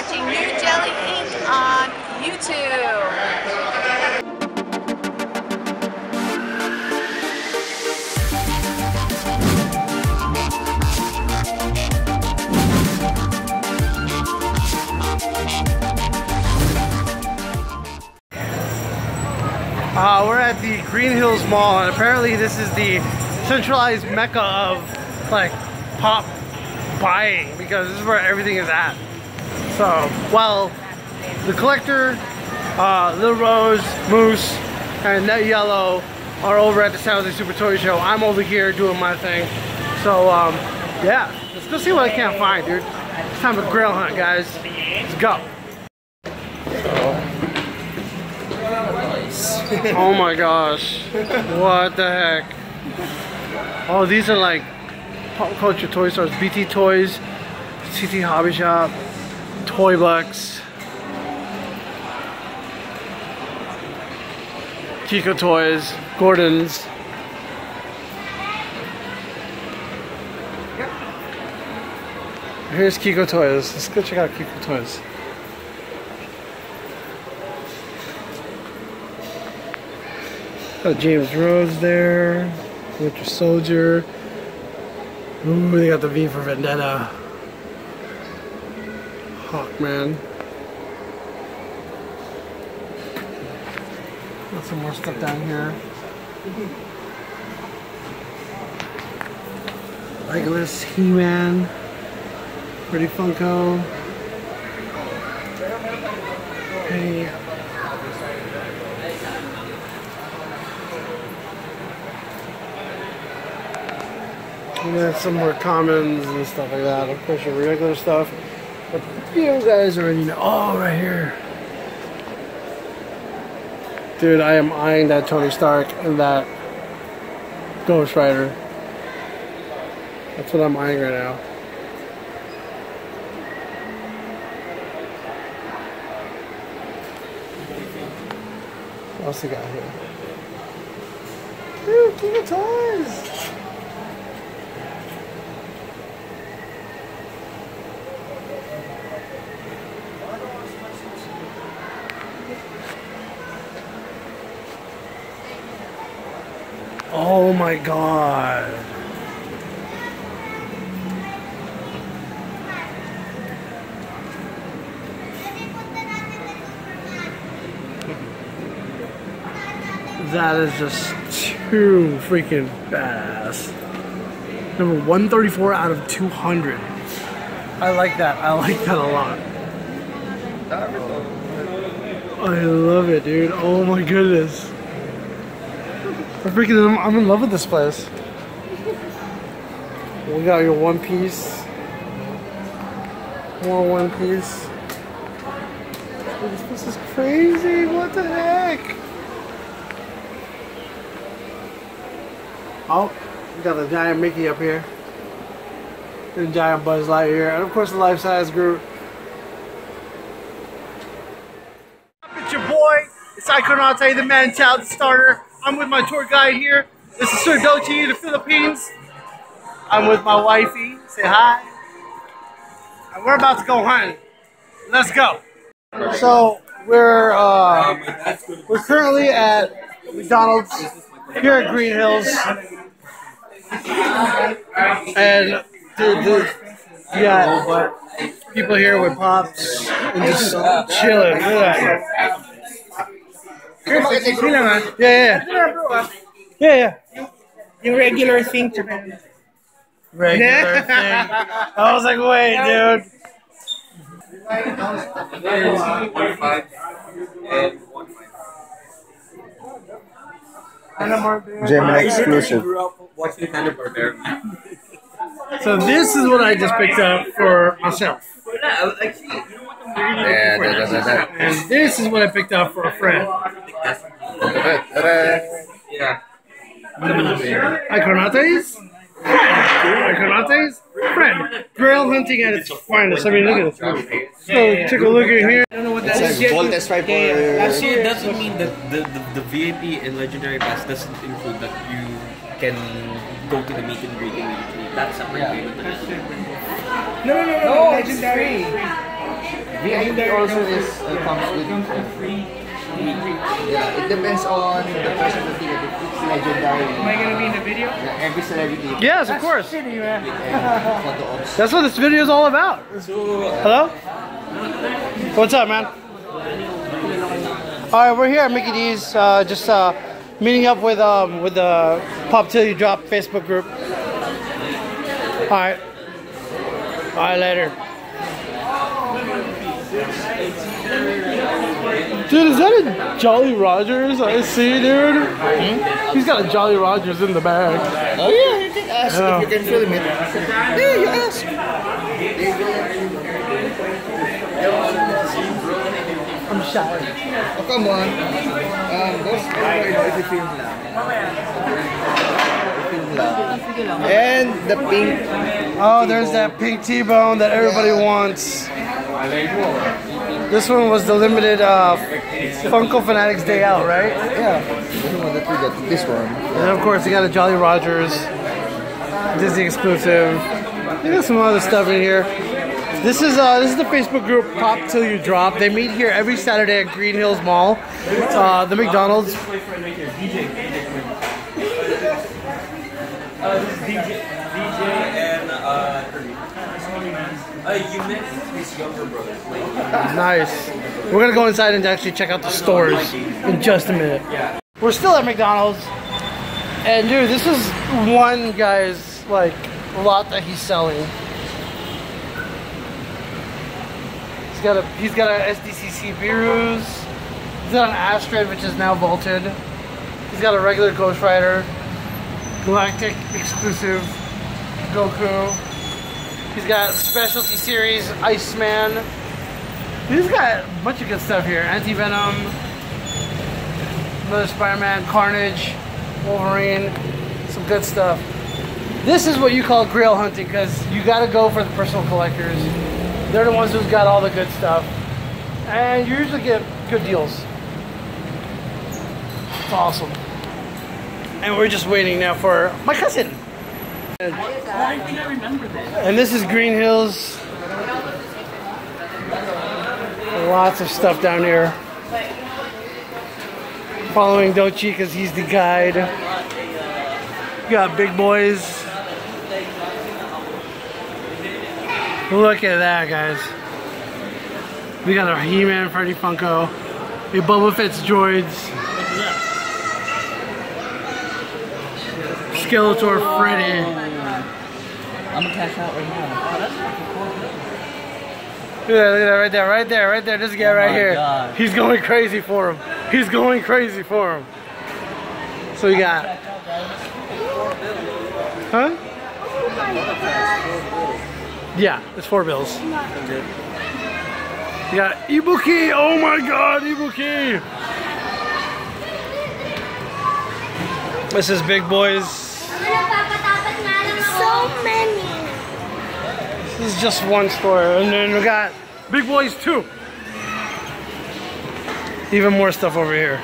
watching You Jelly Inc. on YouTube. Uh, we're at the Green Hills Mall, and apparently this is the centralized mecca of like pop buying because this is where everything is at. So, while the collector, uh, Little Rose, Moose, and Net Yellow are over at the San Jose Super Toy Show, I'm over here doing my thing. So, um, yeah, let's go see what I can't find, dude. It's time for grail hunt, guys. Let's go. oh my gosh. What the heck? Oh, these are like pop culture toy stores. BT Toys, CT Hobby Shop, Toy box. Kiko Toys, Gordon's. Here's Kiko Toys. Let's go check out Kiko Toys. Got James Rhodes there, Winter Soldier. Ooh, they got the V for Vendetta. Hawkman. Got some more stuff down here. Legolas, He-Man, Freddy Funko. Hey, And then some more commons and stuff like that. Of course, your regular stuff. You guys already know. Oh, right here. Dude, I am eyeing that Tony Stark and that Ghost Rider. That's what I'm eyeing right now. What else we got here? Dude, King of Toys! Oh my god. That is just too freaking badass. Number 134 out of 200. I like that. I like that a lot. I love it, dude. Oh my goodness. I'm freaking, I'm, I'm in love with this place. We got your One Piece. More One Piece. This is crazy. What the heck? Oh, we got the giant Mickey up here. And giant Buzz Lightyear. And of course the life-size Groot. It's your boy. It's Iconate, the man child starter. I'm with my tour guide here. This is Sir Dochi, the Philippines. I'm with my wifey. Say hi. And we're about to go hunting. Let's go. So we're uh, we're currently at McDonald's here at Green Hills, and you people here with pops and just chilling. Look at that. Yeah, yeah, yeah. Yeah, yeah. Yung regular thing, Japan. Regular thing. I was like, wait, dude. Gemini exclusive. watching Hanna Barbera. So this is what I just picked up for myself. Da, uh, da, da, da. And this is what I picked up for a friend. Ta-da. Yeah. Iconates? Iconates? Friend. Grail hunting at its finest. I mean, look at this. Let's take a look at here. I don't know what It's that is like yet. Voltes 5 for... Last It doesn't mean that the, the, the VIP and Legendary Pass doesn't include that you can go to the meet and greet immediately. That's a yeah. No, no, no, no, legendary. VIP also is uh, comes with yeah, it depends on the person who ticket. If it's legendary, Am I gonna be in the video? yeah, every celebrity Yes, of course. and photo ops. That's what this video is all about. Hello? What's up, man? All right, we're here at Mickey D's, uh, just uh, meeting up with um, with the Pop Till You Drop Facebook group. All right. All right, later. Dude, is that a Jolly Rogers I see, dude? He's got a Jolly Rogers in the bag. Oh yeah, you can ask Yeah. if you can film it. Yeah, you ask. I'm shy. Oh come on. Um, you if you film lang. And the pink. Oh, there's that pink T-bone that everybody wants. This one was the limited uh, Funko Fanatics Day Out, right? Yeah. This one that we got. This one. And of course, you got a Jolly Rogers, Disney exclusive. You got some other stuff in here. This is uh, this is the Facebook group Pop Till You Drop. They meet here every Saturday at Green Hills Mall, uh, the McDonald's. Uh, this is DJ, DJ and uh, uh, you met his Nice. We're gonna go inside and actually check out the stores in just a minute. We're still at McDonald's, and dude, this is one guy's like lot that he's selling. He's got a he's got a SDCC Beerus. He's got an Astrid, which is now vaulted. He's got a regular Ghost Rider, Galactic exclusive Goku. He's got specialty series Iceman. He's got a bunch of good stuff here. Anti-Venom, another Spider-Man, Carnage, Wolverine, some good stuff. This is what you call grail hunting because you got to go for the personal collectors. They're the ones who's got all the good stuff. And you usually get good deals. It's awesome. And we're just waiting now for my cousin. And this is Green Hills. Lots of stuff down here. Following Dochi because he's the guide. We got big boys. Look at that, guys. We got our He-Man Freddy Funko, a Boba Fett's droids, Skeletor Freddy. I'm gonna cash out right now. Look at that, look at that right there, right there, right there. This guy oh right here. God. He's going crazy for him. He's going crazy for him. So we got. Huh? Yeah, it's four bills. You got Ibuki. Oh my God, Ibuki. This is Big Boys. So many. This is just one store, and then we got Big Boys 2. Even more stuff over here.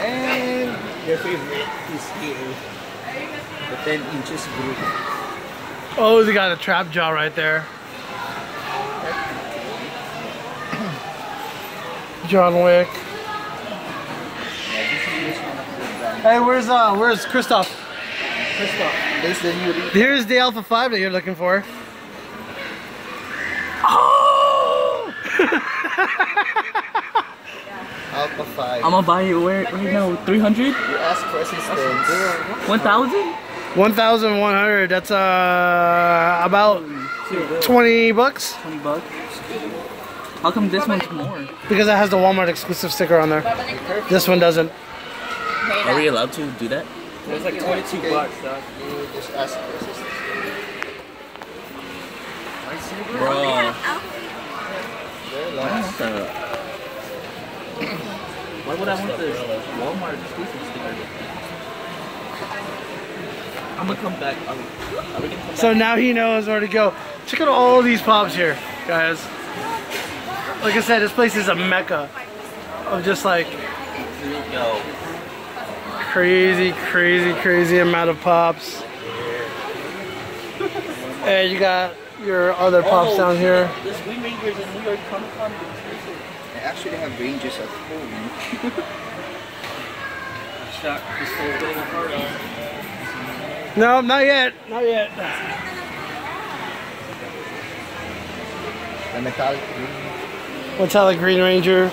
And your favorite is here. The 10 inches group. Oh, they got a trap jaw right there. John Wick. Hey, where's uh, where's Christoph? There's the new re- Here's the Alpha 5 that you're looking for. Oh! Alpha 5. I'm gonna buy it where right now. 300? you ask for assistance. 1,000? 1,100. That's uh about 20 bucks 20 bucks. How come this one's more? because it has the Walmart exclusive sticker on there. This one doesn't. Are we allowed to do that? It's like 22 bucks, dog. You just ask for assistance. Bro. Very I long. the... Why would I want this Walmart exclusive sticker? I'm gonna come back. Are we, are we gonna come So now he knows where to go. Check out all these pops here, guys. Like I said, this place is a mecca. of just like crazy, crazy, crazy amount of pops. And you got your other pops oh, down here. This Green Ranger's in New York Comic Con. I actually have Rangers at home. Shot this whole getting a part of. No, not yet. Not yet. The metallic green. Metallic Green Ranger.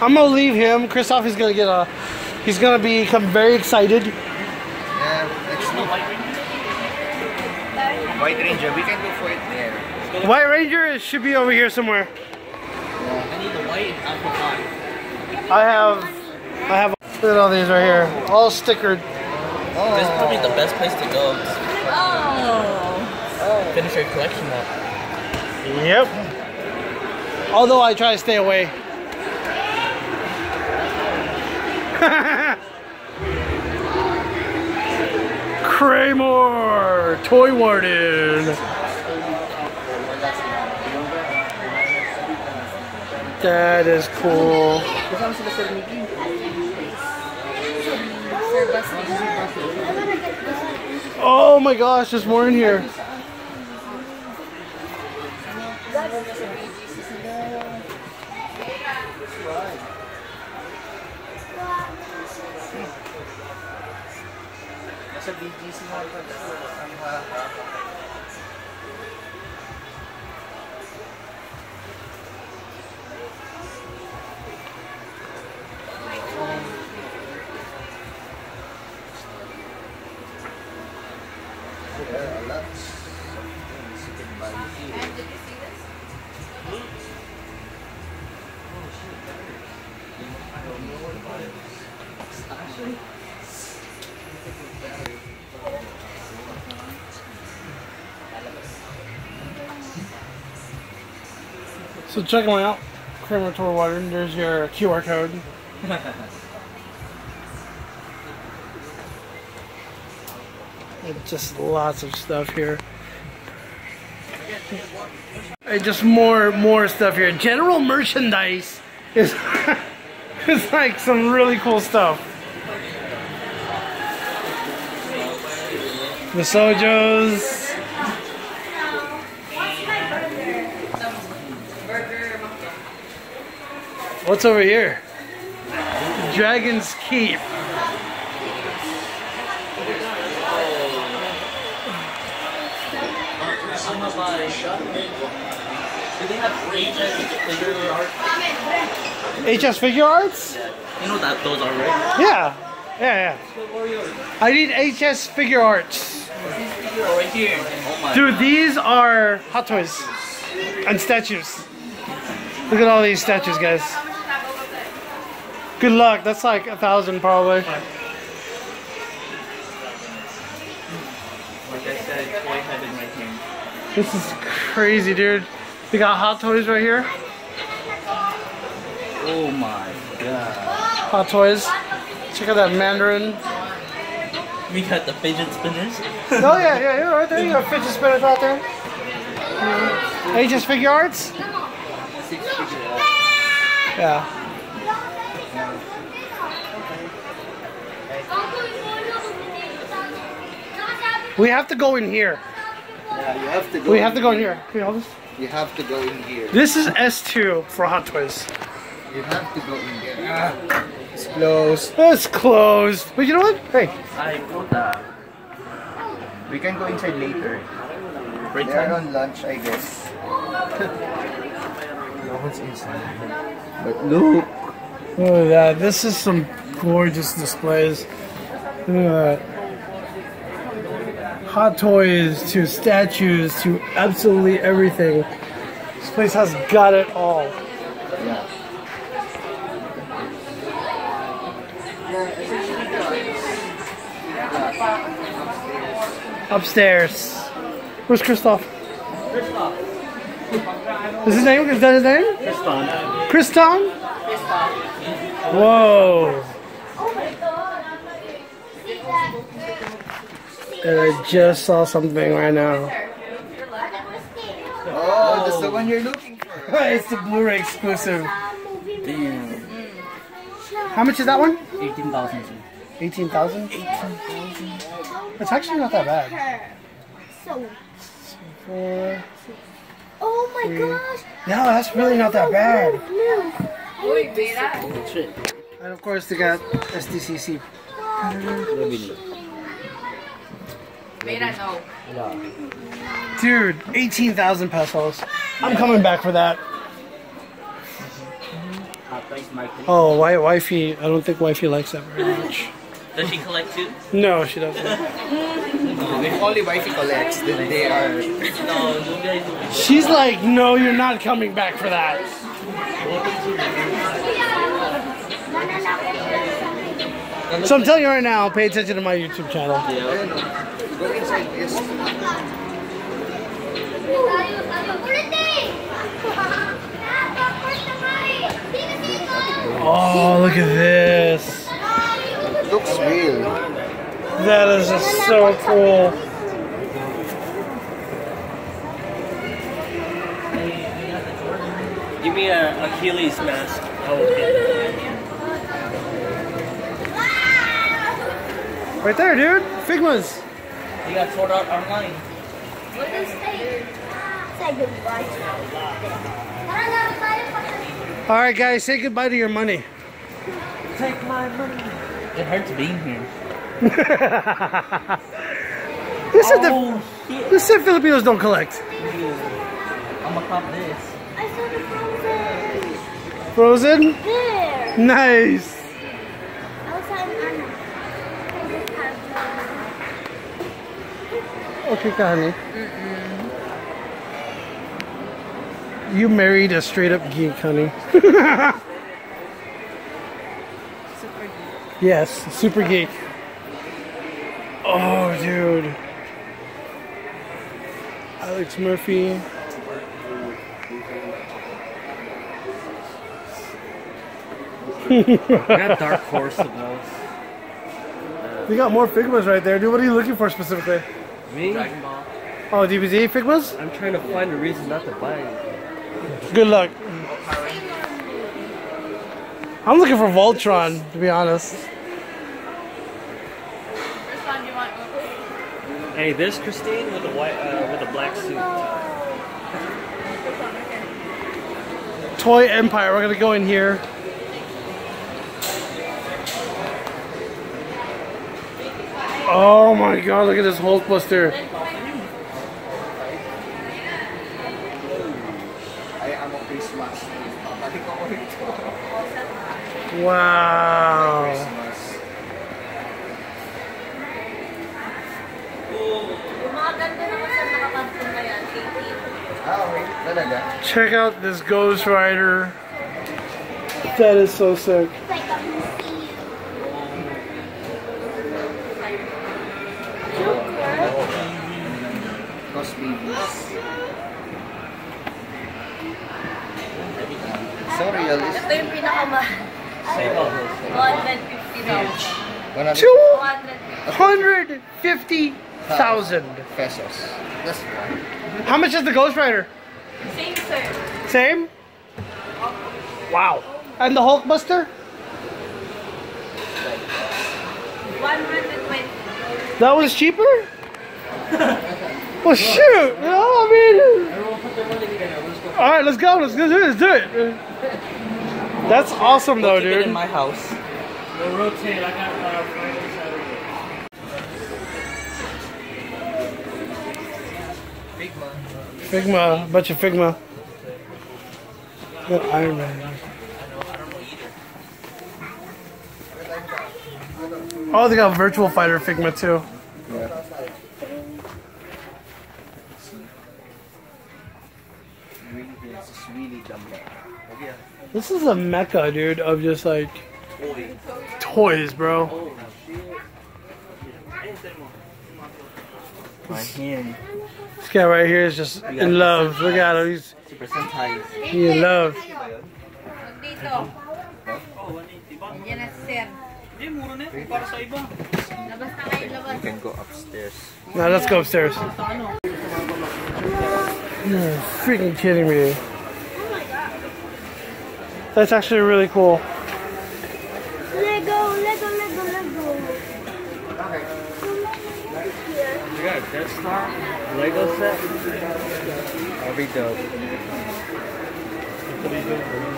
I'm gonna leave him. Christoph is gonna get a. He's gonna become very excited. Yeah, next White Ranger? White Ranger, we can go for it there. White Ranger should be over here somewhere. I need the white and I have. I have. Look at all these right here, all stickered. Oh. This is probably the best place to go Oh. finish your collection up. Yep. Although I try to stay away. Kramer, Toy Warden. That is cool. Oh my gosh, there's more in here. sa BGC mo. So check them out. Kramer Tour Water. There's your QR code. Just lots of stuff here. And just more more stuff here. General merchandise is is like some really cool stuff. The Sojos. What's over here? Dragon's Keep. I'm. Do they have HS figure art? HS Figuarts? You know what that those are, right? Yeah. Yeah, yeah. I need HS Figuarts. Right here. Dude, these are Hot Toys and statues. Look at all these statues, guys. Good luck. That's like a thousand probably. Like I said, toy heaven right here. This is crazy, dude. We got Hot Toys right here. Oh my god. Hot Toys. Check out that Mandarin. We got the fidget spinners. Oh yeah, yeah, yeah, right there. You got fidget spinners out there. HS Figuarts. Yeah. We have to go in here. Yeah, you have to go. We have to go in here. Can you hold this? You have to go in here. This is S2 for Hot Toys. You have to go in here. Ah, it's closed. It's closed. But you know what? Hey, I put that. We can go inside later. Break They're time. on lunch, I guess. no one's inside. But look. look at that. This is some gorgeous displays. Look at that. Hot toys to statues to absolutely everything. This place has got it all. Yeah. Upstairs. Where's Christoph? Is his name? Is that his name? Christon. Whoa. Uh, I just saw something right now. Oh, that's the one you're looking for. it's the Blu-ray exclusive. Damn. How much is that one? 18,000. 18,000? 18,000. It's actually not that bad. So, Four. oh my gosh. No, that's really not that bad. Look. And of course, they got SDCC. Dude, 18,000 pesos. I'm coming back for that. Ah, oh, why wifey? I don't think wifey likes that very much. Does she collect too? No, she doesn't. If only wifey collects, then they are. No, no, guys don't. She's like, no, you're not coming back for that. So I'm telling you right now, pay attention to my YouTube channel. Go inside this. Oh, look at this. Looks real. That is just so cool. Give me a Achilles mask. Oh, I will get it. Right there, dude. Figmas. You got sold out online. Say goodbye. All right, guys, say goodbye to your money. Take my money. It hurts being here. Who said that? Oh, shit. Who said Filipinos don't collect? I'm gonna cop this. I saw the frozen. Frozen? There. Nice. Okay, ka, honey. You married a straight up geek, honey. yes, super geek. Oh, dude. Alex Murphy. I got Dark Horse the most. You got more Figmas right there, dude. What are you looking for specifically? Me? Oh, DBZ Figmas? I'm trying to find a reason not to buy it. Good luck. I'm looking for Voltron, to be honest. Hey, this Christine with the white, uh, with the black suit. Toy Empire. We're gonna go in here. Oh my god, look at this Hulkbuster. Wow. Christmas. Yung mga ganda naman sa nakapantong na yan, 18. Okay. Talaga? Check out this Ghost Rider. That is so sick. Babies. So realistic. Ito yung pinakamahal. 250 dollars. 100 250,000. pesos. That's one. How much is the Ghost Rider? Same, sir. Same? Wow. And the Hulkbuster? 120. That was cheaper? Oh, well, shoot. You know, I mean. All right, let's go. Let's go do it. Let's do it. That's awesome, though, dude. in my house. We'll rotate. I got Figma, a bunch of Figma. Got Iron Man. Oh, they got Virtua Fighter Figma too. This is a mecca, dude, of just like toys, bro. My hand. This guy right here is just in love. Look at him. He's Super Sentai. he in love. Dito. Yan na si sir. Labas na kayo, labas. You can go upstairs. Now let's go upstairs. You're freaking kidding me. That's actually really cool. Lego, Lego, Lego, Lego. You got a Death Star Lego set? That'll be dope.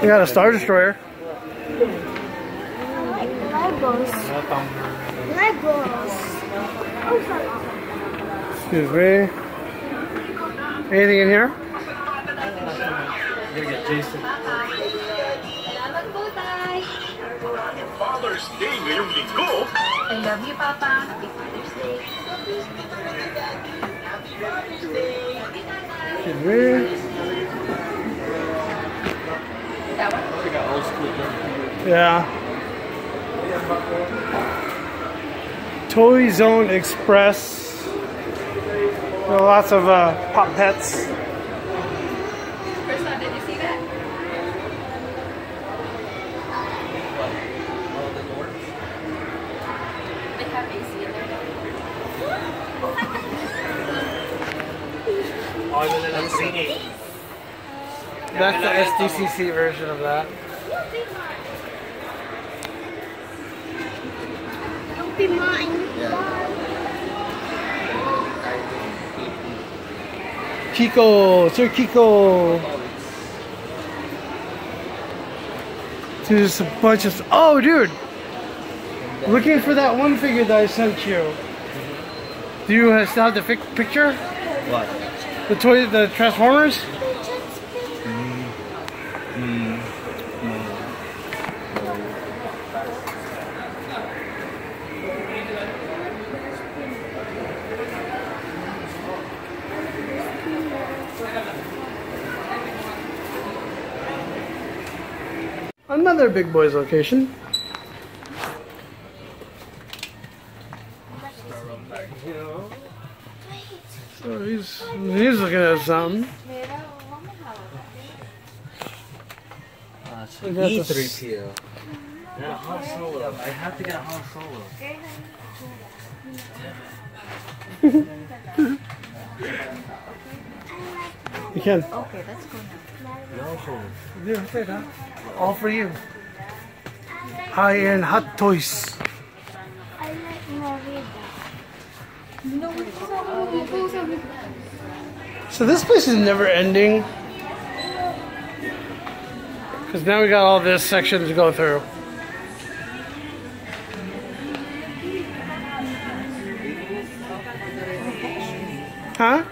You got a Star Destroyer. Legos. Legos. Oh. Excuse me. Anything in here? You're gonna get Jason. Father's Day ngayong linggo. I love you, Papa. Happy Father's Day. Excuse me. That one? You got old school stuff. Yeah. Toy Zone Express. There are lots of uh, pop pets. First time, did you see that? They have AC in there. Oh, and then I'm CD. That's the SDCC version of that. Don't be mine. Kiko, Sir Kiko. Dude, There's a bunch of. Oh, dude! Looking for that one figure that I sent you. Do you still have the picture? What? The toy, the Transformers? Another big boys location. So he's he's looking at something. Uh, so We got the- C-3PO. Yeah, Han Solo. I have to get a Han Solo. You can. Okay, that's cool now. Take that. All for you. High end hot toys. I like. So this place is never ending. Because now we got all this section to go through. Huh?